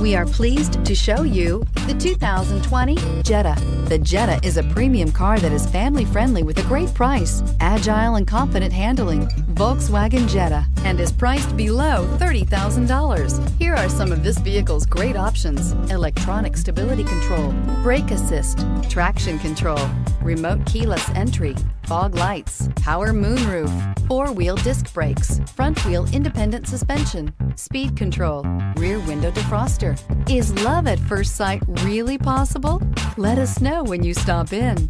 We are pleased to show you the 2020 Jetta. The Jetta is a premium car that is family friendly with a great price, agile and confident handling. Volkswagen Jetta and is priced below $30,000. Here are some of this vehicle's great options. Electronic stability control, brake assist, traction control, remote keyless entry, fog lights, power moonroof, four-wheel disc brakes, front-wheel independent suspension, speed control, rear window defroster. Is love at first sight really possible? Let us know when you stop in.